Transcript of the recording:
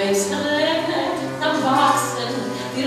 Wees gelijk en dan wassen die